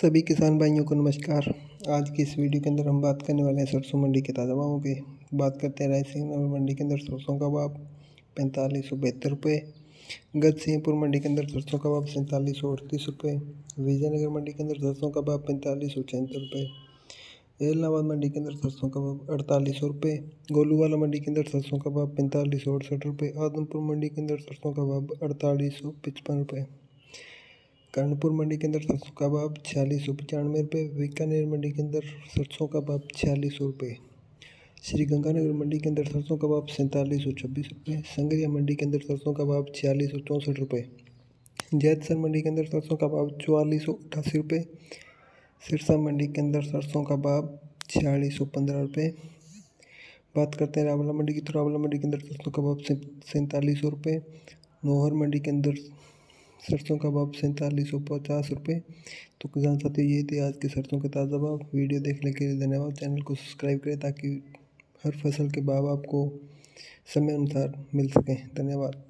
सभी किसान भाइयों को नमस्कार। आज की इस वीडियो के अंदर हम बात करने वाले हैं सरसों मंडी के ताज़ा भावों की। बात करते हैं रायसिंह मंडी के अंदर सरसों का भाव, पैंतालीस सौ बहत्तर रुपये गज सिंहपुर मंडी के अंदर सरसों का भाव सैंतालीस सौ अड़तीस रुपये विजयनगर मंडी के अंदर सरसों का भाव पैंतालीस सौ छिहत्तर रुपये एलनाबाद मंडी के अंदर सरसों का भाव अड़तालीस सौ रुपये गोलूवाला मंडी के अंदर सरसों का भाव पैंतालीस सौ अड़सठ रुपये आदमपुर मंडी के अंदर सरसों का भाव अड़तालीस सौ पचपन रुपये कर्णपुर मंडी के अंदर सरसों का भाव छियालीस सौ पचानवे रुपये, बीकानेर मंडी के अंदर सरसों का भाव छियालीस सौ रुपये श्री गंगानगर मंडी के अंदर सरसों का भाव सैंतालीस सौ छब्बीस रुपये, संगरिया मंडी के अंदर सरसों का भाव छियालीस सौ चौंसठ रुपये, जैतसर मंडी के अंदर सरसों का भाव चौवालीस सौ अठासी रुपये, सिरसा मंडी के अंदर सरसों का भाव छियालीस सौ पंद्रह रुपये। बात करते हैं रावला मंडी की तो रावला मंडी के अंदर सरसों का भाव सैंतालीस सौ रुपये, नोहर मंडी के अंदर सरसों का भाव सैंतालीस सौ पचास रुपये। तो किसान साथियों, ये थे आज के सरसों के ताज़ा भाव। वीडियो देखने के लिए धन्यवाद। चैनल को सब्सक्राइब करें ताकि हर फ़सल के भाव आपको समय अनुसार मिल सकें। धन्यवाद।